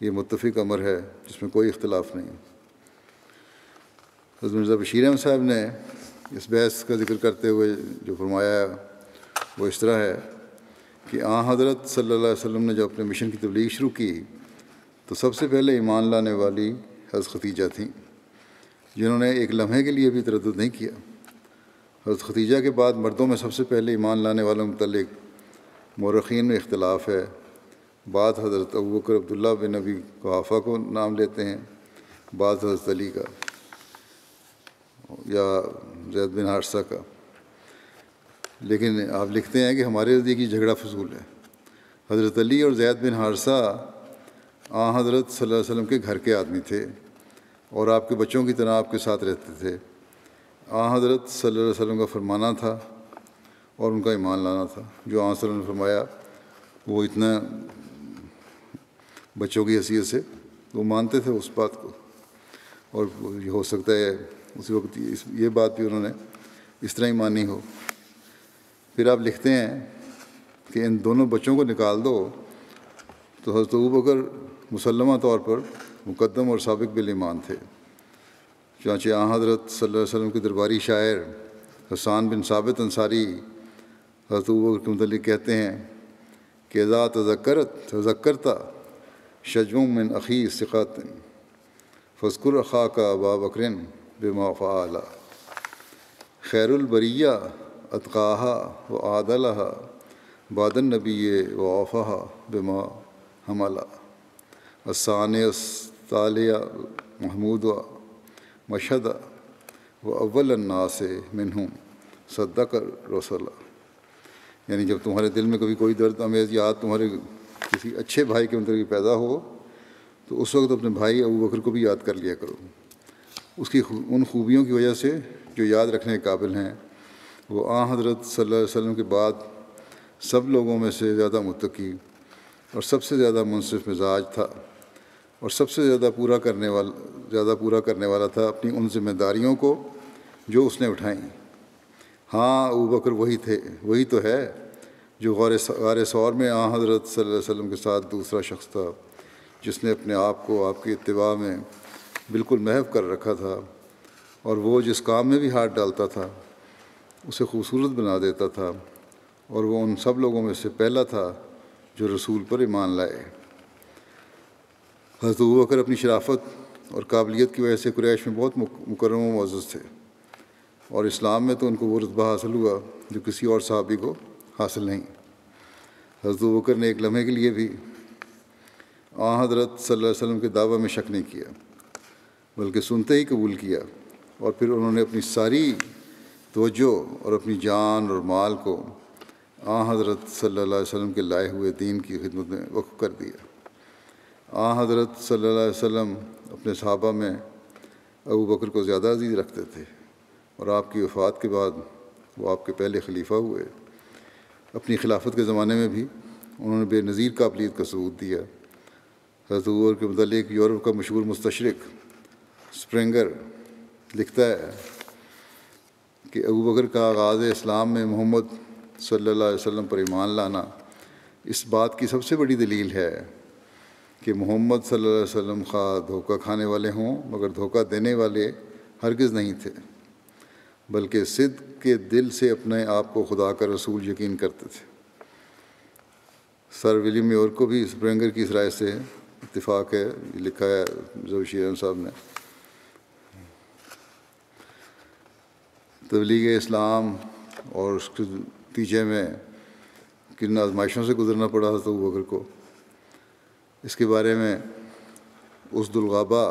ये मुतफ़िक अमर है, जिसमें कोई इख्तलाफ नहीं। हज़रत मिर्ज़ा बशीर अहमद साहब ने इस बहस का ज़िक्र करते हुए जो फरमाया, वो इस तरह है कि आ हज़रत सल्लल्लाहु अलैहि वसल्लम ने जब अपने मिशन की तबलीग शुरू की तो सबसे पहले ईमान लाने वाली हज़रत खतीजा थी, जिन्होंने एक लम्हे के लिए भी तरद नहीं किया। हज़रत खतीजा के बाद मर्दों में सबसे पहले ईमान लाने वालों मतलब मौरखीन में इख्तलाफ है। बाद हज़रत अबू बकर अब्दुल्ला बिन नबी कहाफ़ा को नाम लेते हैं, बाद हज़रत अली का या जैद बिन हारसा का। लेकिन आप लिखते हैं कि हमारे नज़दीक झगड़ा फजूल है। हज़रत अली और जैद बिन हारसा आ हज़रत सल्लल्लाहु अलैहि वसल्लम के घर के आदमी थे। और आपके बच्चों की तरह आपके साथ रहते थे। आ हज़रत सल्लल्लाहु अलैहि वसल्लम का फरमाना था और उनका ईमान लाना था। जो आ वसल्लम ने फरमाया, वो इतना बच्चों की हैसियत से वो मानते थे उस बात को। और ये हो सकता है उसी वक्त इस, ये बात भी उन्होंने इस तरह ही मानी हो। फिर आप लिखते हैं कि इन दोनों बच्चों को निकाल दो। तो हज़रत बकर मुसलमा तौर पर मुकदम और सबक बिल ईमान थे। चुनाचे आ हज़रत के दरबारी शायर हसान बिन साबित अंसारी, हज़रत मतलब कहते हैं कि ज़ा तज़क्रत तज़क्रता शजम मिन अखी सिक़त फ़स्कुर अखा का अबा बकरिन बेमा फ़ाला खैरुलबरिया अतकाहा व आदलहा, बादन नबी व औफ़ा बेमा हमला। असान तालिया महमूद मशद व अव्वल से मिनहूम सद्दा कर रसला यानी जब तुम्हारे दिल में कभी कोई दर्द अमेज याद तुम्हारे किसी अच्छे भाई के अंदर पैदा हो तो उस वक्त अपने भाई अबू बकर को भी याद कर लिया करो उसकी उन खूबियों की वजह से जो याद रखने के काबिल हैं वो आ हज़रत सल्लल्लाहु अलैहि वसल्लम के बाद सब लोगों में से ज़्यादा मुतकी और सबसे ज़्यादा मुनसिफ मिजाज था और सबसे ज़्यादा पूरा करने वाला, ज़्यादा पूरा करने वाला था अपनी उन जिम्मेदारियों को जो उसने उठाई। हाँ अबू बकर वही थे, वही तो है जो गौर गार सौर में आ, हज़रत वसल्लम के साथ दूसरा शख्स था, जिसने अपने आप को आपकी इतवा में बिल्कुल महव कर रखा था और वो जिस काम में भी हाथ डालता था, उसे खूबसूरत बना देता था और वो उन सब लोगों में से पहला था जो रसूल पर ईमान लाए। हज़रत बकर अपनी शराफत और काबिलियत की वजह से कुरैश में बहुत मुकरम मौज़ थे। और इस्लाम में तो उनको वो रुतबा हासिल हुआ जो किसी और सहाबी को हासिल नहीं। हज़रत ने एक लम्हे के लिए भी आ हज़रत वसल्लम के दावा में शक नहीं किया, बल्कि सुनते ही कबूल किया और फिर उन्होंने अपनी सारी तवज्जो और अपनी जान और माल को आ हज़रत अलैहि वसल्लम के लाए हुए दीन की खिदमत में वक्फ कर दिया। आ हज़रत अलैहि वसल्लम अपने सहाबा में अबू बकर को ज़्यादा अज़ीज़ रखते थे और आपकी वफ़ात के बाद वो आपके पहले खलीफा हुए। अपनी खिलाफत के ज़माने में भी उन्होंने बेनज़ीर काबिलियत का सबूत दिया। हज़रत के मतलब यूरोप का मशहूर मुस्तशरक, स्प्रेंगर लिखता है कि अबू बकर का आगाज़ इस्लाम में मोहम्मद अलैहि वसल्लम पर ईमान लाना इस बात की सबसे बड़ी दलील है। कि मोहम्मद सल्लल्लाहु अलैहि वसल्लम खा धोखा खाने वाले हों, मगर धोखा देने वाले हरगिज़ नहीं थे, बल्कि सिद्ध के दिल से अपने आप को खुदा का रसूल यकीन करते थे। सर विलियम योर को भी स्प्रेंगर की इस राय से इतफाक़ है, लिखा है जवशीर साहब ने। तबलीग इस्लाम और उसके नतीजे में किन आजमाइशों से गुजरना पड़ा था तो बकर को? इसके बारे में उस दुलगाबा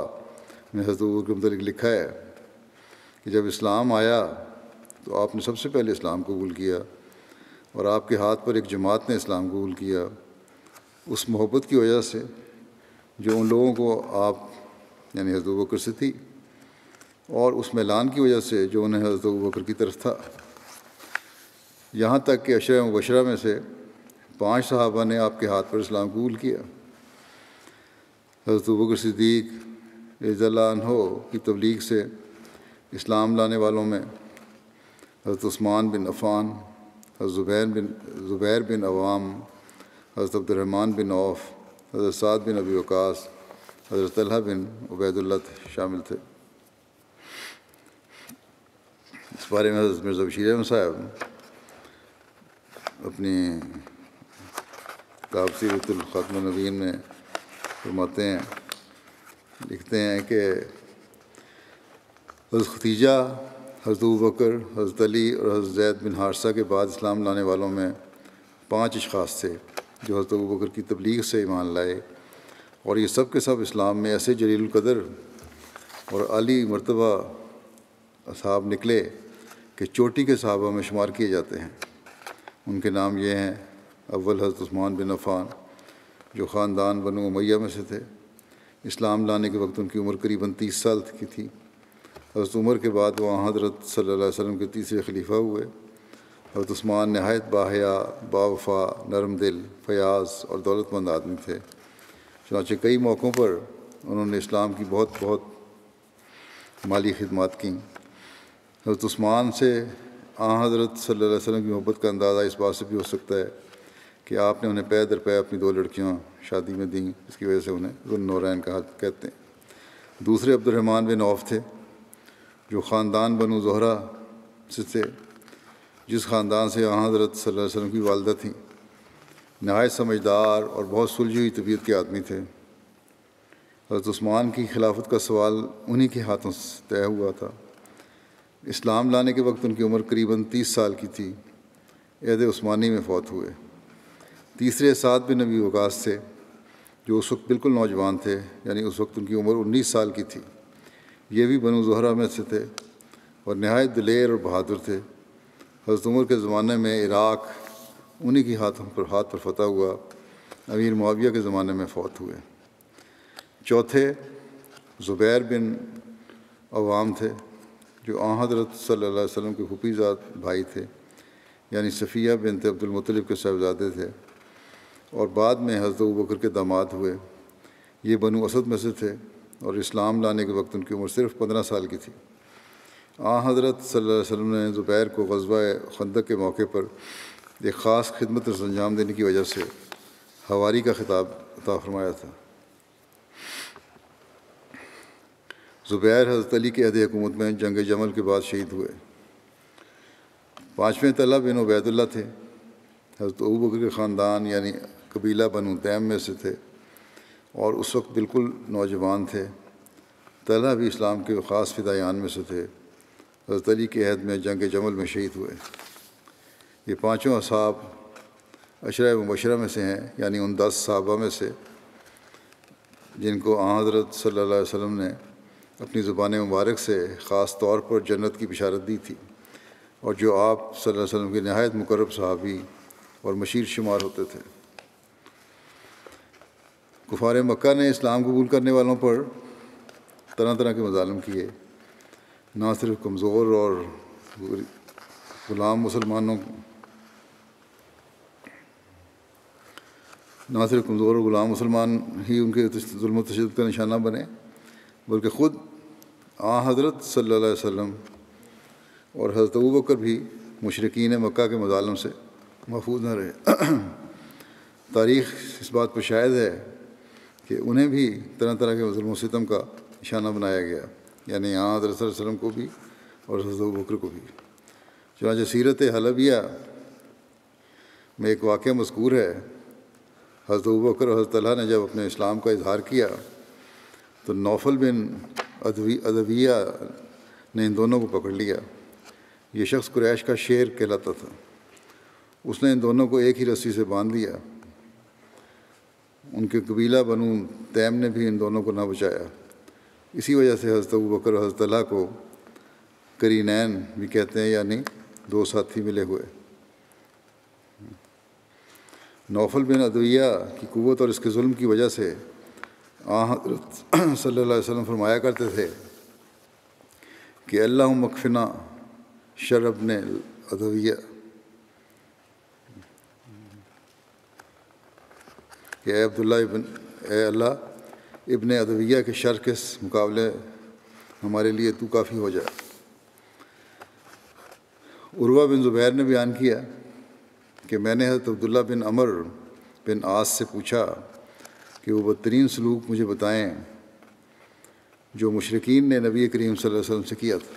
में हज़रत के मतलब लिखा है कि जब इस्लाम आया तो आपने सबसे पहले इस्लाम कबूल किया और आपके हाथ पर एक जमात ने इस्लाम कबूल किया। उस मोहब्बत की वजह से जो उन लोगों को आप, यानी हज़रत बकर से थी, और उस मैलान की वजह से जो उन्हें हज़रत बकर की तरफ़ था। यहाँ तक कि अशर मुबशरा में से पाँच सहाबा ने आपके हाथ पर इस्लाम कबूल किया। हज़रत बकर सिद्दीक हो की तबलीग से इस्लाम लाने वालों में हज़रत उस्मान बिन अफ़ान, हज़रत ज़ुबैर बिन ज़ुबैर बिन अवाम, हज़रत अब्दुलरहमान बिन औफ, हज़रत साद बिन अबी वकास, हज़रत तलहा बिन उबैदुल्ला शामिल थे। इस बारे में हज़रत मिर्ज़ा बशीर अहमद साहब अपनी किताब सीरतुल्ख़ातम नबीन में फरमाते हैं, लिखते हैं कि हज़रत खतीजा, हज़रत बकर, हज़रत अली और हज़रत जैद बिन हारसा के बाद इस्लाम लाने वालों में पाँच अशखास थे, जो हज़रत बकर की तबलीग से ईमान लाए। और ये सब के सब इस्लाम में ऐसे जलील कदर और अली मरतबा असहाब निकले कि चोटी के सहाबा में शुमार किए जाते हैं। उनके नाम ये हैं, अव्वल हज़रत उस्मान बिन अफ़ान। जो ख़ानदान बनु मैया में से थे। इस्लाम लाने के वक्त उनकी उम्र करीबन तीस साल की थी। हज़रत उमर के बाद वहाँ हज़रत अलैहि वसल्लम के तीसरे खलीफा हुए। हज़रत उस्मान नहायत बाहया, बावफा नरम दिल फयाज और दौलतमंद आदमी थे। चनाचे कई मौक़ों पर उन्होंने इस्लाम की बहुत बहुत माली खदमात की। हज़रत उस्मान से आ हज़रत सल्लल्लाहु अलैहि वसल्लम की मोहब्बत का अंदाज़ा इस बात से भी हो सकता है कि आपने उन्हें पै दर पै अपनी दो लड़कियाँ शादी में दी इसकी वजह से उन्हें नौरैन कहा कहते हैं। दूसरे अब्दुलरहमान बिन औफ थे, जो ख़ानदान बनु जहरा से थे, जिस ख़ानदान से यहाँ हज़रत वसल्लम की वालदा थी। नहायत समझदार और बहुत सुलझी हुई तबीयत के आदमी थे। हज़रत उस्मान की खिलाफत का सवाल उन्हीं के हाथों से तय हुआ था। इस्लाम लाने के वक्त उनकी उम्र करीबन तीस साल की थी। अहद उस्मानी में फौत हुए। तीसरे साद बिन नबी वकास थे, जो उस वक्त बिल्कुल नौजवान थे, यानी उस वक्त उनकी उम्र उन्नीस साल की थी। ये भी बनु जहरा में से थे और नहायत दिलेर और बहादुर थे। हज़रत उमर के ज़माने में इराक़, उन्हीं के हाथों पर, हाथ पर फतह हुआ। अमीर मुआविया के ज़माने में फ़ौत हुए। चौथे ज़ुबैर बिन अवाम थे, जो आ हज़रत वसल्लम के हुफीज़ात भाई थे, यानी सफ़िया बिन अब्दुलमतलब के साहबजादे थे। और बाद में हज़रत बकर के दामाद हुए। ये बनु असद में से थे और इस्लाम लाने के वक्त उनकी उम्र सिर्फ़ पंद्रह साल की थी। आ हज़रत वसल्लम ने ज़ुबैर को गजबा खंदक के मौके पर एक ख़ास खिदमत अंजाम देने की वजह से हवारी का खिताब अता फरमाया था। ज़ुबैर हज़रत अली के अहद हुकूमत में जंग जमल के बाद शहीद हुए। पाँचवें तला बिन उबैदुल्ला थे। हज़रत अबू बकर के ख़ानदान यानी कबीला बनु तैम में से थे और उस वक्त बिल्कुल नौजवान थे। तला भी इस्लाम के ख़ास फ़िदायान में से थे। अली के अहद में, जंग जमल में शहीद हुए। ये पाँचों असाब अशरा मुबशरा में से हैं, यानी उन दस साहबा में से जिनको आ हज़रत सल्लल्लाहु अलैहि ने अपनी ज़ुबान मुबारक से ख़ास तौर पर जन्नत की बिशारत दी थी और जो आप सल्लल्लाहु अलैहि वसल्लम के नहायत मुकरब सहाबी और मशीर शुमार होते थे। कुफार मक्का ने इस्लाम कबूल करने वालों पर तरह तरह के मजालम किए। ना सिर्फ़ कमज़ोर और ग़ुलाम मुसलमानों ना सिर्फ़ कमज़ोर और ग़ुलाम मुसलमान ही उनके जुल्म तशद का निशाना बने, बल्कि ख़ुद आ हज़रत अलैहि और हज़रत बकर भी मशरकिन मक्का के मजालम से महफूज न रहे। तारीख़ इस बात पर शायद है कि उन्हें भी तरह तरह के जुल्म सितम का निशाना बनाया गया। यानी यहाँ अलैहि वसल्लम को भी और हज़रत बकर को भी। चुनाच सीरत हलबिया में एक वाक़ मस्कूर है। हज़रत बकर और हज़रत ने जब अपने इस्लाम का इजहार किया तो नौफल बिन अदवी, अदविया ने इन दोनों को पकड़ लिया। ये शख्स कुरैश का शेर कहलाता था। उसने इन दोनों को एक ही रस्सी से बाँध लिया। उनके कबीला बनू तैम ने भी इन दोनों को ना बचाया। इसी वजह से हज़रत अबू बकर और हज़रत तलहा को करीनैन भी कहते हैं, यानी दो साथी मिले हुए। नौफल बिन अदविया की कुवत और इसके जुल्म की वजह से आ सल्लल्लाहु अलैहि वसल्लम फरमाया करते थे कि अल्लाह मकफिना शरब ने अदविया। कि अब्दुल्ला इबन अल्लाह, इबन अदविया के शर के मुकाबले हमारे लिए तू काफ़ी हो जाए उर्वा बिन ज़ुबैर ने बयान किया कि मैंने हज़रत अब्दुल्ला बिन अमर बिन आस से पूछा कि वो बदतरीन सलूक मुझे बताएँ जो मुशरकिन ने नबी करीम वसल्लम से किया था।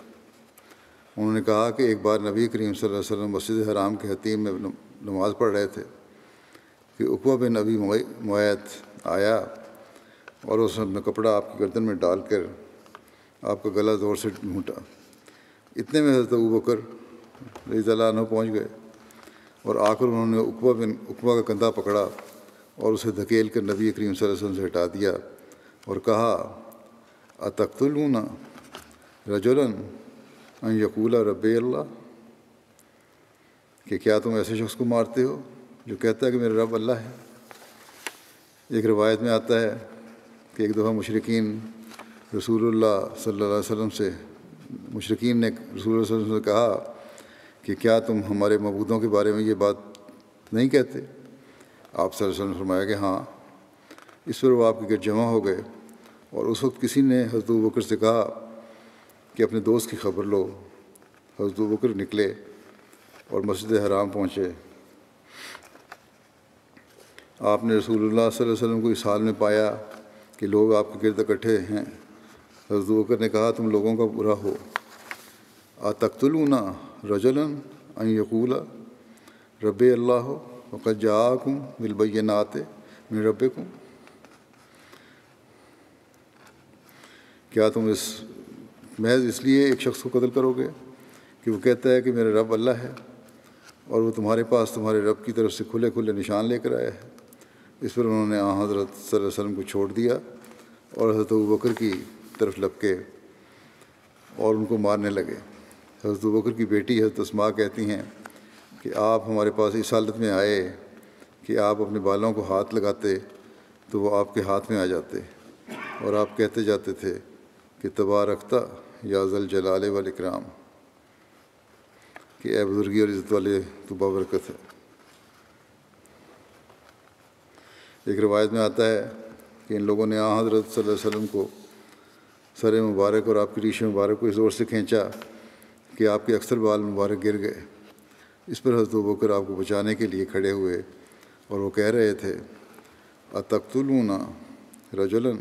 उन्होंने कहा कि एक बार नबी करीम वसल्लम मस्जिद हराम के हतीम में नमाज़ पढ़ रहे थे। कि उकवा बिन अबी मुआत आया और उसने अपना कपड़ा आपकी गर्दन में डालकर आपका गला ज़ोर से ढूंढा इतने में हज़रत अबू बकर रज़ी पहुँच गए और आकर उन्होंने उकवा बिन उकवा का कंधा पकड़ा और उसे धकेल कर नबी करीम वसल्लम से हटा दिया और कहा अतख्तलूना रजुलन यकूला रब अल्लाह? कि क्या तुम ऐसे शख्स को मारते हो? जो कहता है कि मेरा रब अल्लाह है। एक रवायत में आता है कि एक दफ़ा मुशरकिन रसूलुल्लाह सल्लल्लाहु अलैहि से, मुशरकिन ने रसूल से कहा कि क्या तुम हमारे मबूदों के बारे में ये बात नहीं कहते? आप वसल्लम ने फरमाया कि हाँ। इस पर वो आपके घर जमा हो गए और उस वक्त किसी ने हज़रत बकर से कहा कि अपने दोस्त की खबर लो। हज़रत बकर निकले और मस्जिद हराम पहुँचे। आपने अलैहि वसल्लम को इस हाल में पाया कि लोग आपके गिरद इकट्ठे हैं। बकर ने कहा, तुम लोगों का बुरा हो। आ तख्तलूना रजलन अन यकूला। रब अल्लाह फ़कत जाकुम बिलबैनात मिन रब्बिकुम। क्या तुम इस महज इसलिए एक शख्स को कत्ल करोगे कि वो कहता है कि मेरा रब अल्लाह है और वो तुम्हारे पास तुम्हारे रब की तरफ़ से खुले खुले निशान लेकर आया है? इस पर उन्होंने हज़रत वसल्लम को छोड़ दिया और हज़रत बकर की तरफ़ लपके और उनको मारने लगे। हज़रत बकर की बेटी हज़रत अस्मा कहती हैं कि आप हमारे पास इस हालत में आए कि आप अपने बालों को हाथ लगाते तो वो आपके हाथ में आ जाते और आप कहते जाते थे कि तबारकता याजल जलाल वाल इकराम, कि ए बुजुर्गी और इज़्ज़त वाले तो बाबरकत है। एक रिवायत में आता है कि इन लोगों ने आ हज़रत वसल्लम को सर मुबारक और आपकी रीश मुबारक को इस ज़ोर से खींचा कि आपके अक्सर बाल मुबारक गिर गए। इस पर हज़रत बकर आपको बचाने के लिए खड़े हुए और वो कह रहे थे अतख्तलूना रजुलन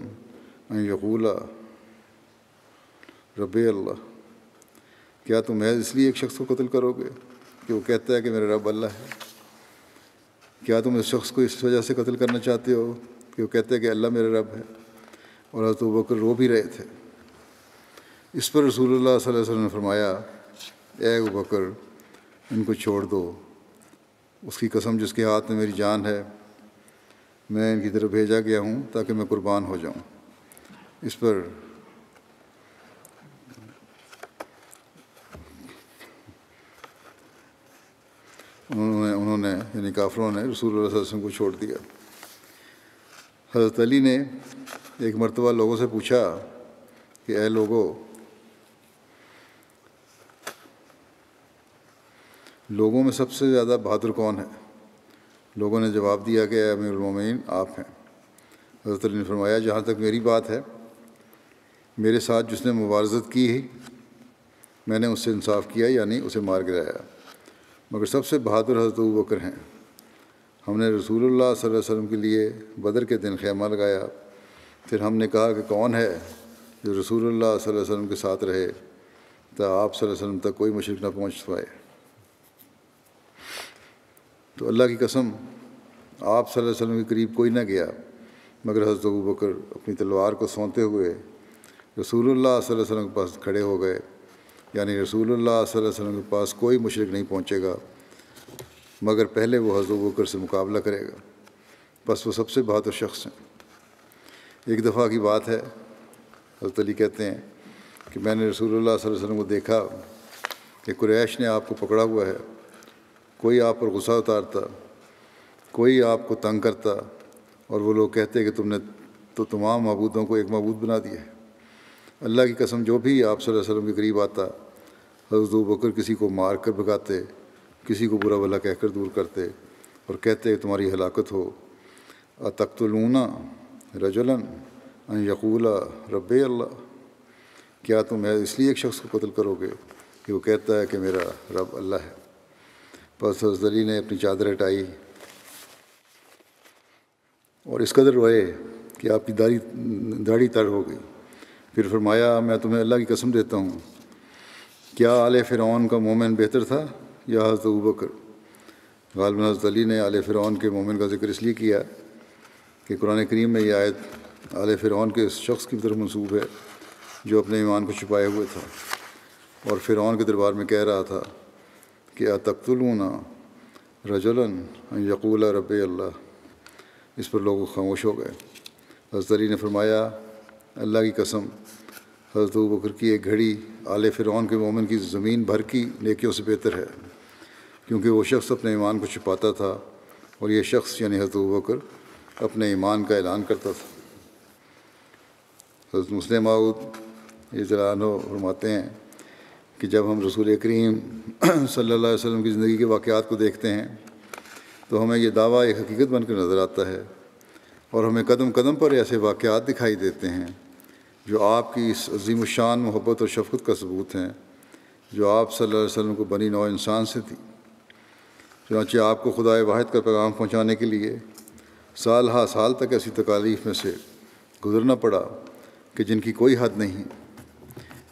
यकूला रब अल्लाह, क्या तुम महज इसलिए एक शख्स को कत्ल करोगे कि वो कहता है कि मेरा रब अल्लाह है? क्या तुम इस शख्स को इस वजह से कत्ल करना चाहते हो कि वो कहते हैं कि अल्लाह मेरा रब है और हज़रत बकर रो भी रहे थे? इस पर अलैहि वसल्लम ने फरमाया, ए बकर, इनको छोड़ दो। उसकी कसम जिसके हाथ में मेरी जान है, मैं इनकी तरफ़ भेजा गया हूँ ताकि मैं कुर्बान हो जाऊँ। इस पर उन्होंने उन्होंने, यानी काफरों ने रसूल वसल्लम को छोड़ दिया। हज़रत अली ने एक मरतबा लोगों से पूछा कि ए लोगों लोगों में सबसे ज़्यादा बहादुर कौन है? लोगों ने जवाब दिया कि अमीरमिन आप हैं। हज़रत अली ने फरमाया, जहाँ तक मेरी बात है, मेरे साथ जिसने मुबारजत की मैंने उससे इंसाफ किया, यानी उसे मार गिराया। मगर सबसे बहादुर हज़रत बकर हैं। हमने रसूलुल्लाह सल्लल्लाहु अलैहि वसल्लम के लिए बदर के दिन खैमा लगाया। फिर हमने कहा कि कौन है जो रसूलुल्लाह सल्लल्लाहु अलैहि वसल्लम के साथ रहे तो आप सल्लल्लाहु अलैहि वसल्लम तक कोई मुशरक ना पहुँच पाए। तो अल्लाह की कसम, आप सल्लल्लाहु अलैहि वसल्लम के करीब कोई ना गया, मगर हज़रत अबू बकर अपनी तलवार को सौंते हुए रसूलुल्लाह सल्लल्लाहु अलैहि वसल्लम के पास खड़े हो गए। यानी रसूलुल्लाह वसल्लम के पास कोई मुशरक नहीं पहुँचेगा, मगर पहले वो हज़रत अबू बकर से मुकाबला करेगा। बस वो सबसे बहादुर शख्स हैं। एक दफ़ा की बात है, हज़रत अली कहते हैं कि मैंने रसूलुल्लाह वसल्लम को देखा कि कुरैश ने आपको पकड़ा हुआ है। कोई आप पर गुस्सा उतारता, कोई आपको तंग करता और वो लोग कहते कि तुमने तो तमाम मबूदों को एक मबूद बना दिया है। अल्लाह की कसम, जो भी आप वसल्लम के करीब आता हज़रत बकर किसी को मार कर भगाते, किसी को बुरा भला कहकर दूर करते और कहते तुम्हारी हलाकत हो। अतख्तलूना रजलन यकूला रब अल्लाह। क्या तुम इसलिए एक शख्स को कत्ल करोगे कि वो कहता है कि मेरा रब अल्लाह है? बस अली ने अपनी चादर हटाई और इस कदर रोए कि आपकी दाढ़ी दाढ़ी तर हो गई। फिर फरमाया, मैं तुम्हें अल्लाह की कसम देता हूँ क्या आल फ़िरौन का मोमिन बेहतर था? या हज़रत बकर? गालबन हज़रत अली ने आल फ़िरौन के मोमिन का ज़िक्र इसलिए किया कि कुरान करीम में यह आयत आल फ़िरौन के उस शख्स की तरफ़ मनसूब है, जो अपने ईमान को छुपाए हुए था। और फ़िरौन के दरबार में कह रहा था कि अतख्तलूना रजलन यकूला रब अल्लाह? इस पर लोग खामोश हो गए। हज़रत अली ने फरमाया, अल्लाह की कसम हज़रत बकर की एक घड़ी आल फ़िरौन के मोमिन की ज़मीन भर की नेकियों से बेहतर है, क्योंकि वो शख्स अपने ईमान को छुपाता था और ये शख्स यानी हज़रत बकर अपने ईमान का ऐलान करता था। हज़रत मुस्लिम माऊद इजलानो फरमाते हैं कि जब हम रसूल करीम अलैहि वसल्लम की ज़िंदगी के वाक़ात को देखते हैं तो हमें ये दावा एक हकीकत बनकर नज़र आता है और हमें कदम कदम पर ऐसे वाक़ात दिखाई देते हैं जो आपकी इस अजीम शान, मोहब्बत और शफ़क़त का सबूत हैं, जो आप सल्लल्लाहु अलैहि वसल्लम को बनी नौ इंसान से थी। चुनाचे आपको खुदा वाहिद का पैगाम पहुँचाने के लिए साल हा साल तक ऐसी तकालीफ में से गुजरना पड़ा कि जिनकी कोई हद नहीं।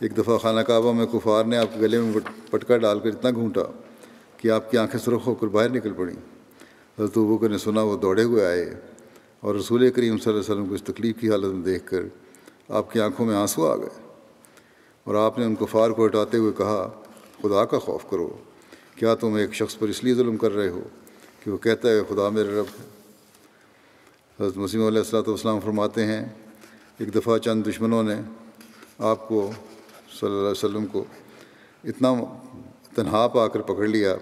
एक दफ़ा खाना काबा में कुफार ने आपके गले में पटका डालकर इतना घूंटा कि आपकी आँखें सुरख होकर बाहर निकल पड़ी। हज़रत ने सुना, वो दौड़े हुए आए और रसूल करीम वसल्लम को इस तकलीफ़ की हालत में देख कर आपकी आँखों में आँसू आ गए। और आपने उन कुफार को हटाते हुए कहा, खुदा का खौफ करो। क्या तुम एक शख्स पर इसलिए जुल्म कर रहे हो कि वो कहता है, खुदा मेरे रब है हज़रत मसीम सलाम फरमाते हैं, एक दफ़ा चंद दुश्मनों ने आपको, सल्लल्लाहु अलैहि वसल्लम को इतना तनहा पाकर पकड़ लिया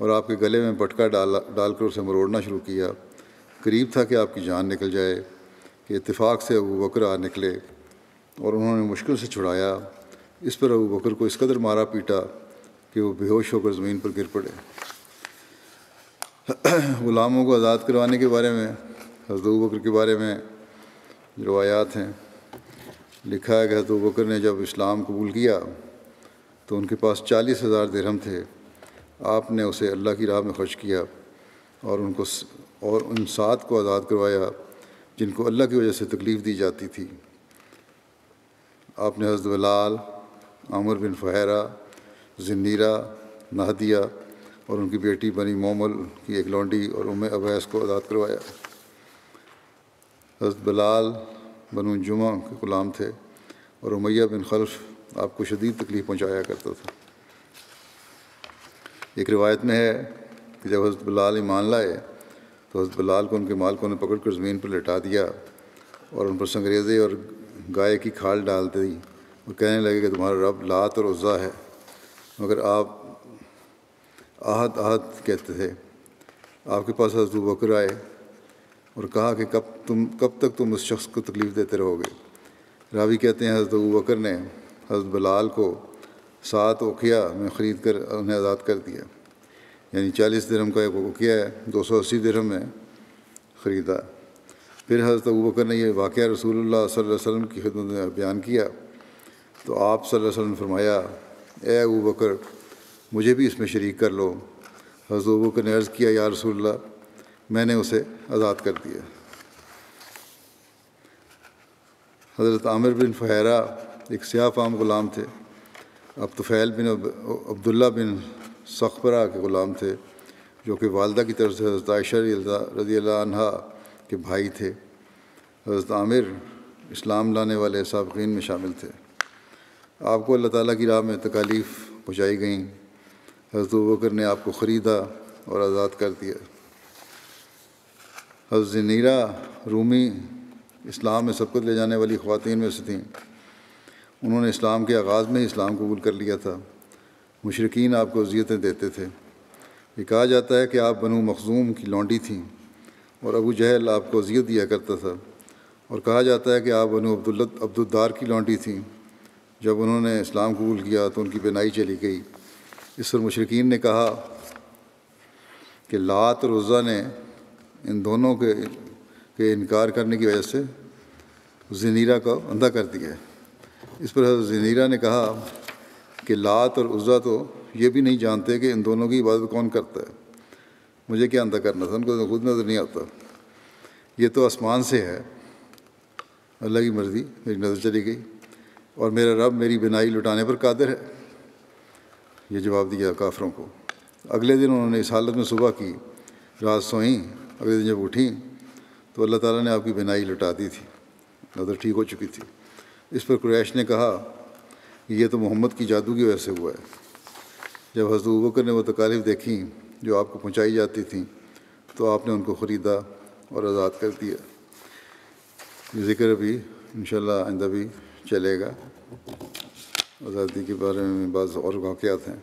और आपके गले में पटका डाला, डालकर उसे मरोड़ना शुरू किया। करीब था कि आपकी जान निकल जाए। कि इत्तेफाक से अबू बकर आ निकले और उन्होंने मुश्किल से छुड़ाया। इस पर अबू बकर को इस कदर मारा पीटा कि वो बेहोश होकर ज़मीन पर गिर पड़े। ग़ुलामों को आज़ाद करवाने के बारे में, हज़रत बकर के बारे में रवायात हैं। लिखा है कि हज़रत बकर ने जब इस्लाम कबूल किया तो उनके पास चालीस हज़ार दिरहम थे। आपने उसे अल्लाह की राह में खर्च किया और उनको और उन सात को आज़ाद करवाया। जिनको अल्लाह की वजह से तकलीफ़ दी जाती थी। आपने हज़रत बलाल, आमर बिन फ़हरा जन्नीरा नाहदिया और उनकी बेटी बनी मोमल की एक लौंडी और उम अवैस को आज़ाद करवाया। हज़रत बलाल बनु जुमा के ग़ुलाम थे और उमैया बिन खल्फ आपको शदीद तकलीफ़ पहुँचाया करता था। एक रिवायत में है कि जब हज़रत बलाल ईमान लाए तो हज़रत बलाल को, उनके मालकों ने पकड़ कर ज़मीन पर लेटा दिया और उन पर संग्रेज़े और गाय की खाल डाल दी। और कहने लगे कि तुम्हारा रब लात और उज़्ज़ा है, मगर आप आहत आहत कहते थे। आपके पास हज़रत बकर आए और कहा कि कब तुम, कब तक तुम उस शख्स को तकलीफ़ देते रहोगे? रावी कहते हैं, हज़रत बकर ने हज़रत बलाल को सात ओखिया में ख़रीद कर उन्हें आज़ाद कर दिया। यानी चालीस दिरहम का एक ओखिया है, दो सौ अस्सी दिरहम में ख़रीदा। फिर हज़रत अबू बकर ने यह वाक़ अलैहि वसल्लम की खिदमत में बयान किया। तो आप वसल्लम ने फरमाया, ए अबू बकर, मुझे भी इसमें शरीक कर लो। हज़रत अबू बकर ने अर्ज़ किया, या रसूलुल्लाह, मैंने उसे आज़ाद कर दिया। हज़रत आमिर बिन फ़हरा, एक स्याह फाम ग़ुलाम थे। अब तुफ़ैल बिन अब्दुल्ला बिन सखबरा के ग़ुलाम थे, जो कि वालदा की तरफ़ से हज़रत आयशा रज़ी अल्लाह के भाई थे। हज़रत आमिर इस्लाम लाने वाले सबकीन में शामिल थे। आपको अल्लाह ताला की राह में तकालीफ़ पहुँचाई गई। हज़रत बकर ने आपको ख़रीदा और आज़ाद कर दिया। हज़रत नीरा रूमी इस्लाम में सबकत ले जाने वाली ख़वातीन में से थीं। उन्होंने इस्लाम के आगाज़ में ही इस्लाम कबूल कर लिया था। मुशरकिन आपको अजियतें देते थे। ये कहा जाता है कि आप बनु मखजूम की लौंडी थीं और अबू जहल आपको अजियत दिया करता था। और कहा जाता है कि आप बनु अब्दुल्ला अब्दुद्दार की लौंडी थीं। जब उन्होंने इस्लाम कबूल किया तो उनकी बिनाई चली गई। इस पर मुशरकिन ने कहा कि लात और उज़ा ने इन दोनों के के इनकार करने की वजह से जनीरा को अंधा कर दिया इस पर जनीरा ने कहा कि लात और उज़ा तो ये भी नहीं जानते कि इन दोनों की इबादत कौन करता है। मुझे क्या अंधा करना था? उनको खुद नज़र नहीं आता। ये तो आसमान से है। अल्लाह की मर्ज़ी, मेरी नज़र चली गई। और मेरा रब मेरी बिनाई लुटाने पर कादिर है। ये जवाब दिया काफरों को। अगले दिन उन्होंने इस हालत में सुबह की, रात सोई, अगले दिन जब उठी तो अल्लाह ताला ने आपकी बिनाई लुटा दी थी। नज़र ठीक हो चुकी थी। इस पर कुरैश ने कहा ये तो मोहम्मद की जादू की वजह से हुआ है। जब हज़रत ने वो तकालीफ देखी, जो आपको पहुँचाई जाती थी तो आपने उनको ख़रीदा और आज़ाद कर दिया। ये ज़िक्र भी इन आइंदा भी चलेगा। आज़ादी के बारे में बाज़ और वाक़ात हैं।